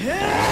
Yeah!